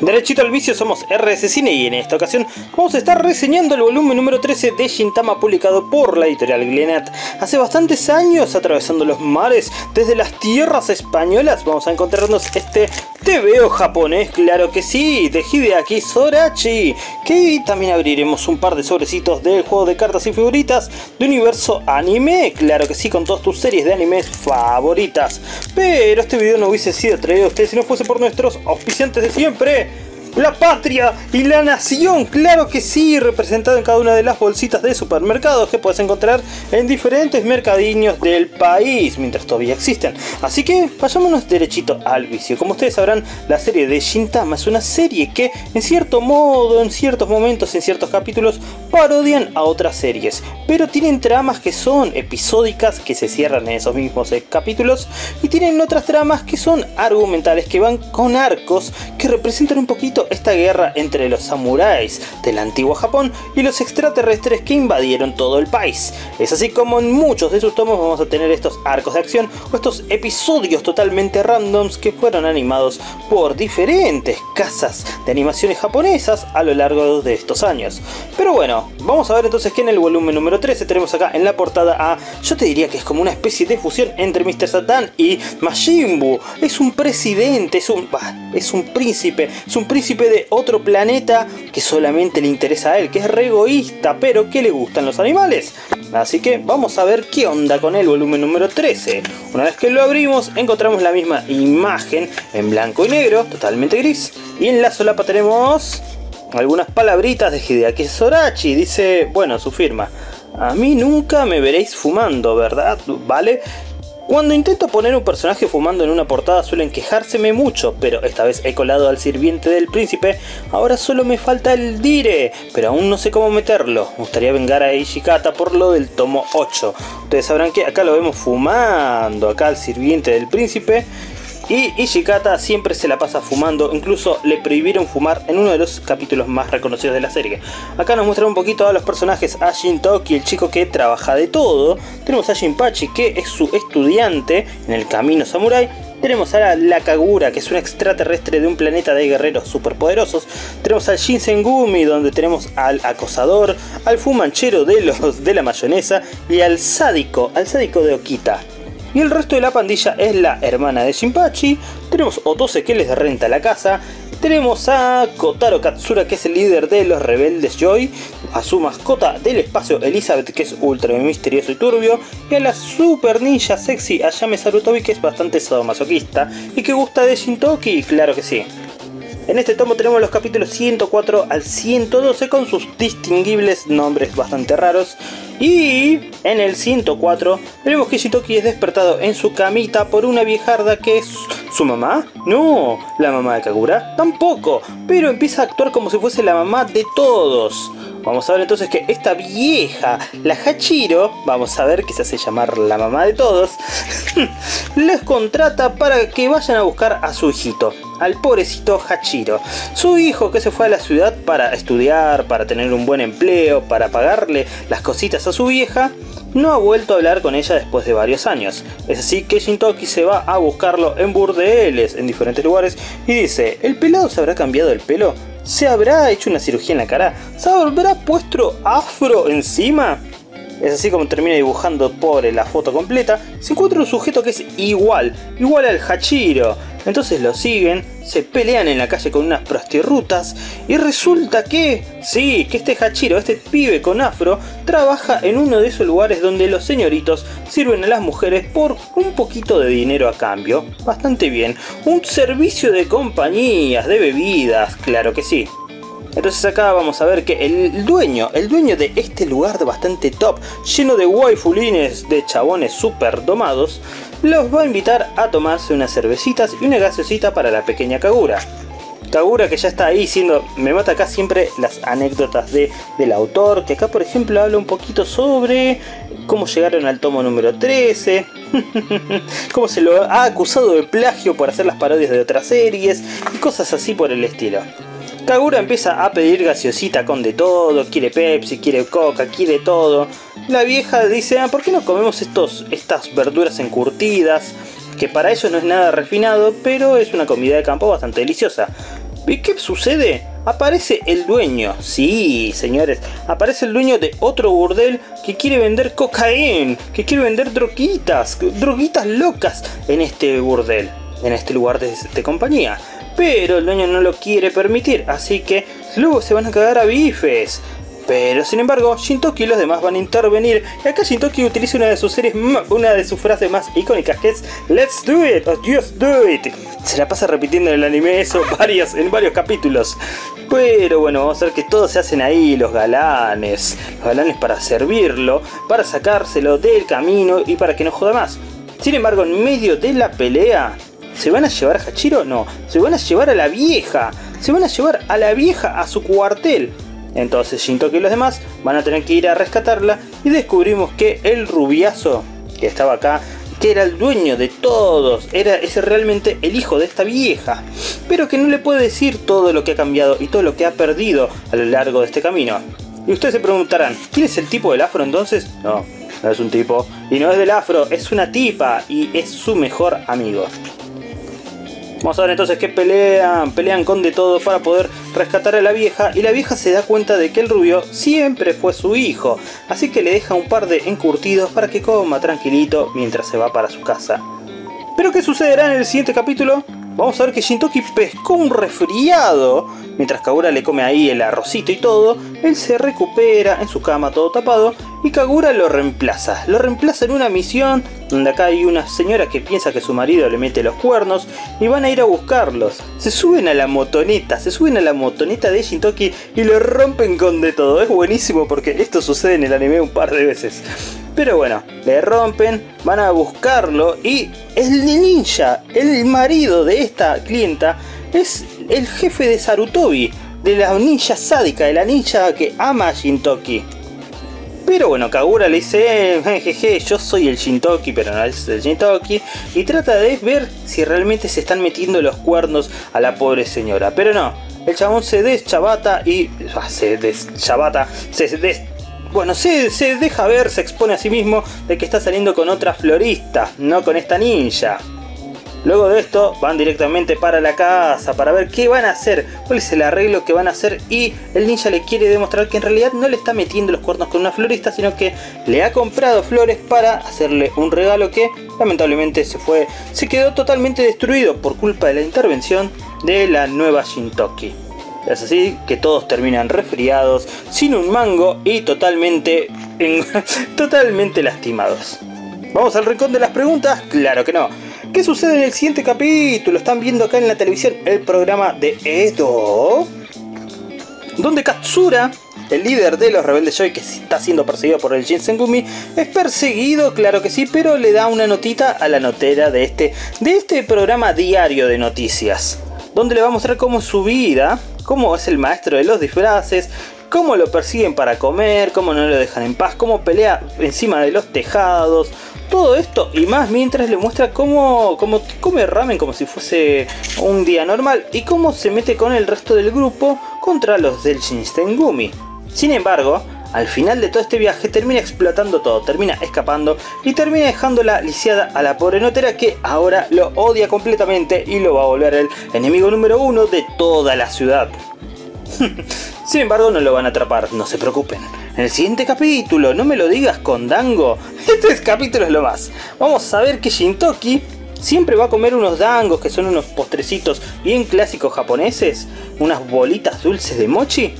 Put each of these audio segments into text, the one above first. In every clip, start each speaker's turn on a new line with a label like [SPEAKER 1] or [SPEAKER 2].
[SPEAKER 1] Derechito al vicio somos RS Cine y en esta ocasión vamos a estar reseñando el volumen número 13 de Shintama publicado por la editorial Glenat. Hace bastantes años, atravesando los mares, desde las tierras españolas, vamos a encontrarnos este TVO japonés, claro que sí, de Hideaki Sorachi, que también abriremos un par de sobrecitos del juego de cartas y figuritas de universo anime, claro que sí, con todas tus series de animes favoritas. Pero este video no hubiese sido traído a ustedes si no fuese por nuestros auspiciantes de siempre la patria y la nación, claro que sí, representado en cada una de las bolsitas de supermercados que puedes encontrar en diferentes mercadillos del país, mientras todavía existen. Así que vayámonos derechito al vicio. Como ustedes sabrán, la serie de Shintama es una serie que, en cierto modo, en ciertos momentos, en ciertos capítulos, parodian a otras series, pero tienen tramas que son episódicas, que se cierran en esos mismos eh, capítulos, y tienen otras tramas que son argumentales, que van con arcos, que representan un poquito esta guerra entre los samuráis del antiguo Japón y los extraterrestres que invadieron todo el país. Es así como en muchos de sus tomos vamos a tener estos arcos de acción o estos episodios totalmente randoms que fueron animados por diferentes casas de animaciones japonesas a lo largo de estos años. Pero bueno, vamos a ver entonces que en el volumen número 13 tenemos acá en la portada a, yo te diría que es como una especie de fusión entre Mr. Satan y Majimbu. Es un presidente, es un, es un príncipe, es un príncipe de otro planeta que solamente le interesa a él, que es re egoísta, pero que le gustan los animales. Así que vamos a ver qué onda con el volumen número 13. Una vez que lo abrimos, encontramos la misma imagen en blanco y negro, totalmente gris. Y en la solapa tenemos algunas palabritas de Hideaki Sorachi. Dice, bueno, su firma. A mí nunca me veréis fumando, ¿verdad? ¿Vale? Cuando intento poner un personaje fumando en una portada suelen quejárseme mucho, pero esta vez he colado al sirviente del príncipe, ahora solo me falta el dire, pero aún no sé cómo meterlo. Me gustaría vengar a Ishikata por lo del tomo 8. Ustedes sabrán que acá lo vemos fumando, acá al sirviente del príncipe, y Ishikata siempre se la pasa fumando, incluso le prohibieron fumar en uno de los capítulos más reconocidos de la serie. Acá nos muestran un poquito a los personajes, a Toki, el chico que trabaja de todo. Tenemos a Shinpachi, que es su estudiante en el camino samurai. Tenemos a la Kagura, que es un extraterrestre de un planeta de guerreros superpoderosos. Tenemos al Shinsengumi, donde tenemos al acosador, al fumanchero de la mayonesa y al sádico, al sádico de Okita. Y el resto de la pandilla es la hermana de Shinpachi. Tenemos Otose que les renta la casa. Tenemos a Kotaro Katsura que es el líder de los rebeldes Joy. A su mascota del espacio Elizabeth que es ultra misterioso y turbio. Y a la super ninja sexy Ayame Sarutobi que es bastante sadomasoquista. Y que gusta de Shintoki, claro que sí. En este tomo tenemos los capítulos 104 al 112 con sus distinguibles nombres bastante raros. Y en el 104 vemos que Shitoki es despertado en su camita por una viejarda que es su mamá. No, la mamá de Kagura tampoco, pero empieza a actuar como si fuese la mamá de todos. Vamos a ver entonces que esta vieja, la Hachiro, vamos a ver que se hace llamar la mamá de todos, les contrata para que vayan a buscar a su hijito, al pobrecito Hachiro. Su hijo que se fue a la ciudad para estudiar, para tener un buen empleo, para pagarle las cositas a su vieja, no ha vuelto a hablar con ella después de varios años. Es así que Shintoki se va a buscarlo en burdeles en diferentes lugares y dice, ¿el pelado se habrá cambiado el pelo? ¿Se habrá hecho una cirugía en la cara? ¿Se habrá puesto afro encima? Es así como termina dibujando por la foto completa. Se encuentra un sujeto que es igual, igual al Hachiro. Entonces lo siguen, se pelean en la calle con unas prostitutas y resulta que, sí, que este Hachiro, este pibe con afro, trabaja en uno de esos lugares donde los señoritos sirven a las mujeres por un poquito de dinero a cambio. Bastante bien. Un servicio de compañías, de bebidas, claro que sí. Entonces acá vamos a ver que el dueño, el dueño de este lugar bastante top, lleno de waifulines de chabones super domados, los va a invitar a tomarse unas cervecitas y una gaseosita para la pequeña Kagura. Kagura que ya está ahí siendo, me mata acá siempre las anécdotas de, del autor, que acá por ejemplo habla un poquito sobre cómo llegaron al tomo número 13, cómo se lo ha acusado de plagio por hacer las parodias de otras series y cosas así por el estilo. Kagura empieza a pedir gaseosita con de todo, quiere Pepsi, quiere Coca, quiere todo. La vieja dice, ah, ¿por qué no comemos estos, estas verduras encurtidas? Que para eso no es nada refinado, pero es una comida de campo bastante deliciosa. ¿Y qué sucede? Aparece el dueño, sí, señores, aparece el dueño de otro burdel que quiere vender cocaína, que quiere vender droguitas, droguitas locas en este burdel, en este lugar de, de compañía. Pero el dueño no lo quiere permitir, así que luego se van a cagar a bifes. Pero sin embargo, Shintoki y los demás van a intervenir. Y acá Shintoki utiliza una de sus series, una de sus frases más icónicas, que es Let's do it o Just do it. Se la pasa repitiendo en el anime eso en varios capítulos. Pero bueno, vamos a ver que todos se hacen ahí, los galanes. Los galanes para servirlo, para sacárselo del camino y para que no joda más. Sin embargo, en medio de la pelea, ¿se van a llevar a Hachiro? No, se van a llevar a la vieja. Se van a llevar a la vieja a su cuartel. Entonces Shintoki y los demás van a tener que ir a rescatarla y descubrimos que el rubiazo que estaba acá, que era el dueño de todos, era ese realmente el hijo de esta vieja, pero que no le puede decir todo lo que ha cambiado y todo lo que ha perdido a lo largo de este camino. Y ustedes se preguntarán, ¿quién es el tipo del afro entonces? No, no es un tipo, y no es del afro, es una tipa y es su mejor amigo. Vamos a ver entonces que pelean, pelean con de todo para poder rescatar a la vieja y la vieja se da cuenta de que el rubio siempre fue su hijo, así que le deja un par de encurtidos para que coma tranquilito mientras se va para su casa. ¿Pero qué sucederá en el siguiente capítulo? Vamos a ver que Shintoki pescó un resfriado. Mientras Kagura le come ahí el arrocito y todo, él se recupera en su cama todo tapado y Kagura lo reemplaza. Lo reemplaza en una misión donde acá hay una señora que piensa que su marido le mete los cuernos y van a ir a buscarlos. Se suben a la motoneta, se suben a la motoneta de Shintoki y lo rompen con de todo. Es buenísimo porque esto sucede en el anime un par de veces. Pero bueno, le rompen, van a buscarlo y el ninja, el marido de esta clienta, es el jefe de Sarutobi, de la ninja sádica, de la ninja que ama a Shintoki. Pero bueno, Kagura le dice, eh, jeje, yo soy el Shintoki, pero no es el Shintoki. Y trata de ver si realmente se están metiendo los cuernos a la pobre señora. Pero no, el chabón se deschabata y... Ah, se deschabata, se des, bueno, se, se deja ver, se expone a sí mismo de que está saliendo con otra florista, no con esta ninja. Luego de esto van directamente para la casa para ver qué van a hacer, cuál es el arreglo que van a hacer y el ninja le quiere demostrar que en realidad no le está metiendo los cuernos con una florista, sino que le ha comprado flores para hacerle un regalo que lamentablemente se fue, se quedó totalmente destruido por culpa de la intervención de la nueva Shintoki. Es así que todos terminan resfriados, sin un mango y totalmente, totalmente lastimados. ¿Vamos al rincón de las preguntas? Claro que no. ¿Qué sucede en el siguiente capítulo? Están viendo acá en la televisión el programa de Edo. Donde Katsura, el líder de los rebeldes Joy que está siendo perseguido por el Shinsengumi, es perseguido, claro que sí, pero le da una notita a la notera de este, de este programa diario de noticias. Donde le va a mostrar cómo su vida, cómo es el maestro de los disfraces, cómo lo persiguen para comer, cómo no lo dejan en paz, cómo pelea encima de los tejados, todo esto y más mientras le muestra cómo, cómo come ramen como si fuese un día normal y cómo se mete con el resto del grupo contra los del Shinstengumi. Sin embargo, al final de todo este viaje termina explotando todo, termina escapando y termina dejándola lisiada a la pobre notera que ahora lo odia completamente y lo va a volver el enemigo número uno de toda la ciudad. Sin embargo, no lo van a atrapar, no se preocupen. En el siguiente capítulo, no me lo digas con Dango. Este capítulo es lo más. Vamos a ver que Shintoki siempre va a comer unos dangos, que son unos postrecitos bien clásicos japoneses, unas bolitas dulces de mochi.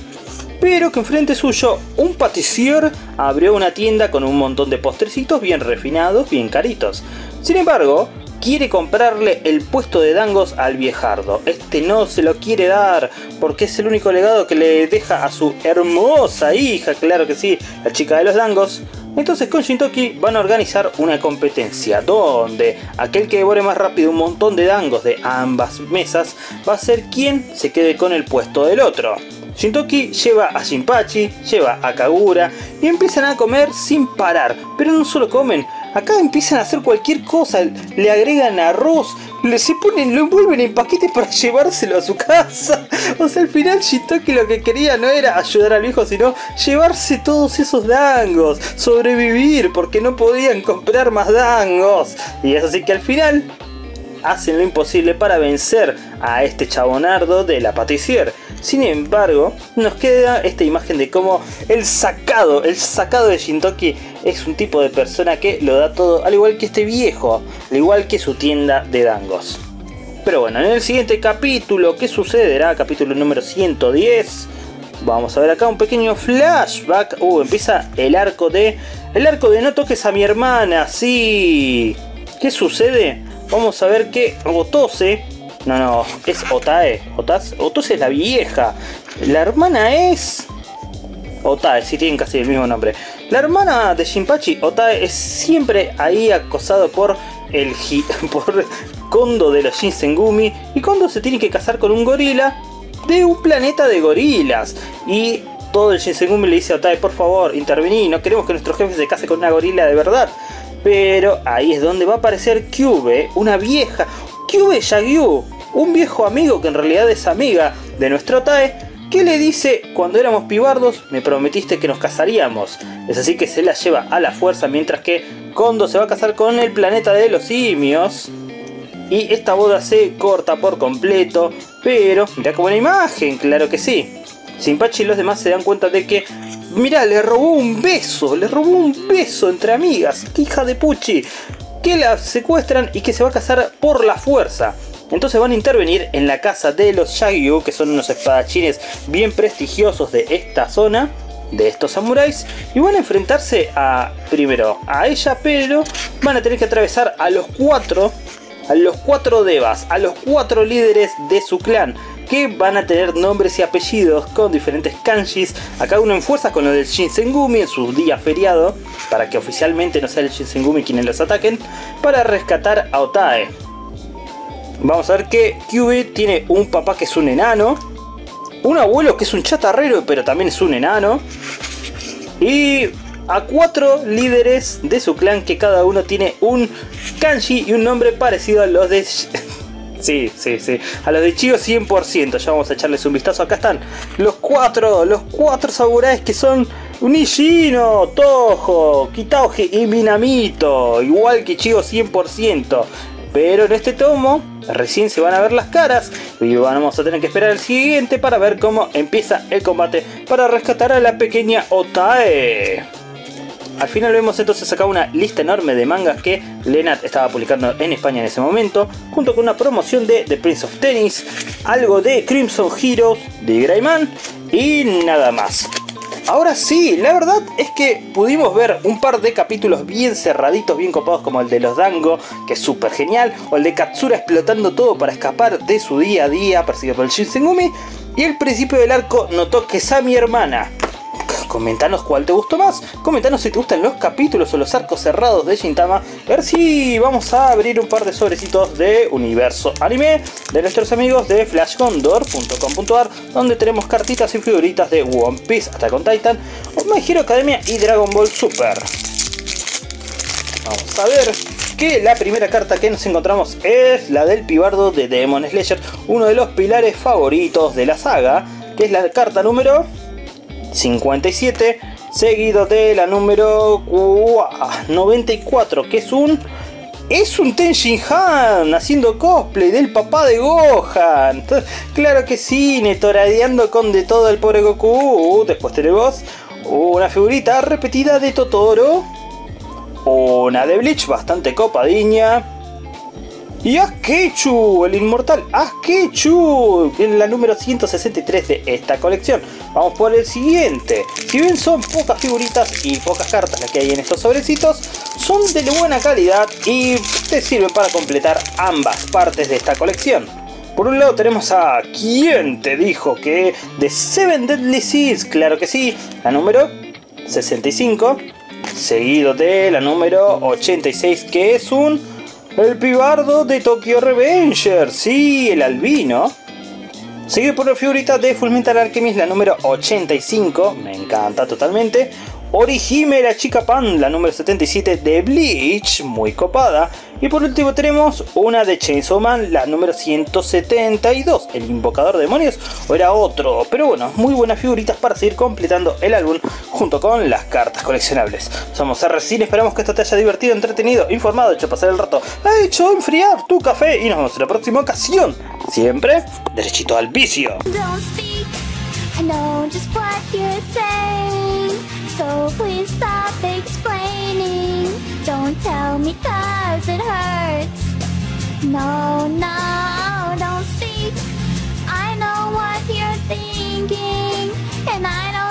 [SPEAKER 1] Pero que enfrente suyo, un paticier abrió una tienda con un montón de postrecitos bien refinados, bien caritos. Sin embargo, quiere comprarle el puesto de dangos al viejardo. Este no se lo quiere dar porque es el único legado que le deja a su hermosa hija, claro que sí, la chica de los dangos. Entonces con Shintoki van a organizar una competencia donde aquel que devore más rápido un montón de dangos de ambas mesas va a ser quien se quede con el puesto del otro. Shintoki lleva a Shinpachi, lleva a Kagura y empiezan a comer sin parar, pero no solo comen, Acá empiezan a hacer cualquier cosa, le agregan arroz, le se ponen, lo envuelven en paquetes para llevárselo a su casa. O sea, al final Shitoki lo que quería no era ayudar al hijo, sino llevarse todos esos dangos, sobrevivir, porque no podían comprar más dangos. Y es así que al final hacen lo imposible para vencer a este chabonardo de la patissier. Sin embargo, nos queda esta imagen de cómo el sacado, el sacado de Shintoki es un tipo de persona que lo da todo, al igual que este viejo, al igual que su tienda de dangos. Pero bueno, en el siguiente capítulo, ¿qué sucederá? Capítulo número 110. Vamos a ver acá un pequeño flashback. Uh, empieza el arco de. El arco de no toques a mi hermana, sí. ¿Qué sucede? Vamos a ver que Otose. No, no, es Otae. Otase, Otose es la vieja. La hermana es. Otae, sí tienen casi el mismo nombre. La hermana de Shinpachi, Otae, es siempre ahí acosado por el por Kondo de los Shinsengumi. Y Kondo se tiene que casar con un gorila de un planeta de gorilas. Y todo el Shinsengumi le dice a Otae, por favor, intervení, no queremos que nuestro jefe se case con una gorila de verdad. Pero ahí es donde va a aparecer Kyube, una vieja. Kyube Yagyu, un viejo amigo que en realidad es amiga de nuestro Otae que le dice, cuando éramos pibardos me prometiste que nos casaríamos. Es así que se la lleva a la fuerza mientras que Kondo se va a casar con el planeta de los simios. Y esta boda se corta por completo, pero mira qué buena imagen, claro que sí. Sinpachi y los demás se dan cuenta de que, mira, le robó un beso, le robó un beso entre amigas, hija de Puchi, que la secuestran y que se va a casar por la fuerza. Entonces van a intervenir en la casa de los Shagyu, que son unos espadachines bien prestigiosos de esta zona, de estos samuráis, y van a enfrentarse a, primero, a ella, pero van a tener que atravesar a los cuatro, a los cuatro devas, a los cuatro líderes de su clan, que van a tener nombres y apellidos con diferentes kanjis, a cada uno en fuerzas con lo del Shinsengumi en su día feriado, para que oficialmente no sea el Shinsengumi quienes los ataquen, para rescatar a Otae. Vamos a ver que QB tiene un papá que es un enano. Un abuelo que es un chatarrero, pero también es un enano. Y a cuatro líderes de su clan que cada uno tiene un kanji y un nombre parecido a los de... Sí, sí, sí. A los de Chigo 100%. Ya vamos a echarles un vistazo. Acá están los cuatro, los cuatro samuráis que son Nishino, Tojo, Kitaoji y Minamito. Igual que Chigo 100%. Pero en este tomo recién se van a ver las caras y vamos a tener que esperar el siguiente para ver cómo empieza el combate para rescatar a la pequeña Otae. Al final vemos entonces acá una lista enorme de mangas que Lenat estaba publicando en España en ese momento, junto con una promoción de The Prince of Tennis, algo de Crimson Heroes, de Greyman y nada más. Ahora sí, la verdad es que pudimos ver un par de capítulos bien cerraditos, bien copados como el de los Dango, que es súper genial, o el de Katsura explotando todo para escapar de su día a día perseguido por el Shinsengumi, y el principio del arco notó que mi hermana, Comentanos cuál te gustó más. Comentanos si te gustan los capítulos o los arcos cerrados de Shintama. A ver si vamos a abrir un par de sobrecitos de universo anime de nuestros amigos de flashcondor.com.ar donde tenemos cartitas y figuritas de One Piece hasta con Titan, My Hero Academia y Dragon Ball Super. Vamos a ver que la primera carta que nos encontramos es la del pibardo de Demon Slayer, uno de los pilares favoritos de la saga, que es la carta número 57, seguido de la número 94, que es un es un Tenshin Han haciendo cosplay del papá de Gohan. claro que sí, netoradeando con de todo el pobre Goku. Después tenemos una figurita repetida de Totoro. Una de Bleach bastante copadiña. Y Askechu, el inmortal Askechu, en la número 163 de esta colección. Vamos por el siguiente. Si bien son pocas figuritas y pocas cartas las que hay en estos sobrecitos, son de buena calidad y te sirven para completar ambas partes de esta colección. Por un lado tenemos a ¿Quién te dijo que de Seven Deadly Sins? Claro que sí, la número 65, seguido de la número 86 que es un el pibardo de Tokyo Revenger, sí, el albino. Seguido por la figurita de Fullmetal Alchemist, la número 85, me encanta totalmente. Orihime, la chica pan, la número 77 de Bleach, muy copada. Y por último tenemos una de Chainsaw Man, la número 172, el invocador de demonios, o era otro, pero bueno, muy buenas figuritas para seguir completando el álbum junto con las cartas coleccionables. Somos RCine, esperamos que esto te haya divertido, entretenido, informado, hecho pasar el rato, ha hecho enfriar tu café y nos vemos en la próxima ocasión. Siempre derechito al vicio. So please stop explaining. Don't tell me cause it hurts. No, no, don't speak. I know what you're thinking, and I don't.